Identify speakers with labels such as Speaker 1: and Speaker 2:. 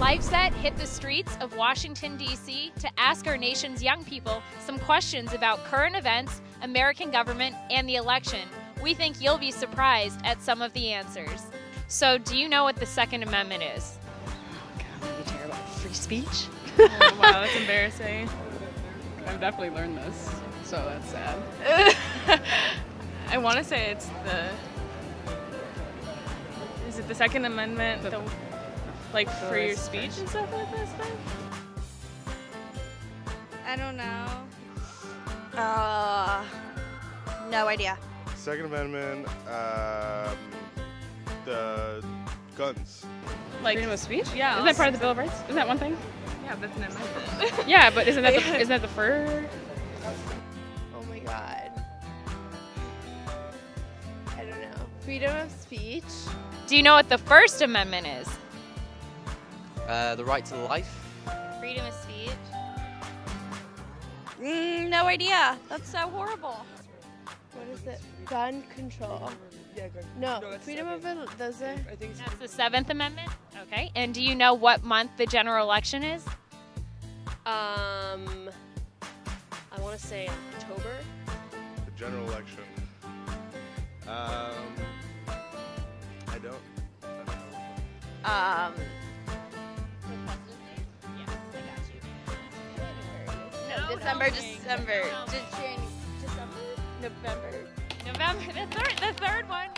Speaker 1: LifeZette hit the streets of Washington, D.C. to ask our nation's young people some questions about current events, American government, and the election. We think you'll be surprised at some of the answers. So, do you know what the Second Amendment is?
Speaker 2: terrible. Free speech?
Speaker 3: Oh, wow, that's embarrassing. I've definitely learned this, so that's sad. I want to say it's the. Is it the Second Amendment? The, like free speech and stuff like this thing?
Speaker 4: I don't know.
Speaker 5: Uh, no idea.
Speaker 6: Second Amendment, um, the guns.
Speaker 3: Like
Speaker 2: Freedom of speech?
Speaker 3: Yeah.
Speaker 2: Isn't that part of the Bill of Rights? Isn't that one thing?
Speaker 3: Yeah, that's an amendment.
Speaker 2: Yeah, but isn't that the, isn't that the fur?
Speaker 4: Freedom of speech.
Speaker 1: Do you know what the First Amendment is?
Speaker 7: Uh, the right to life.
Speaker 4: Freedom of speech.
Speaker 5: Mm, no idea. That's so horrible.
Speaker 4: What is it? Gun control. No, freedom of el- those are.
Speaker 1: That's the Seventh Amendment. Okay. And do you know what month the general election is?
Speaker 8: Um, I want to say October.
Speaker 6: The general election. Um,
Speaker 1: No,
Speaker 4: December,
Speaker 1: no.
Speaker 4: December.
Speaker 1: No.
Speaker 4: December. November.
Speaker 1: November. The third. The third one.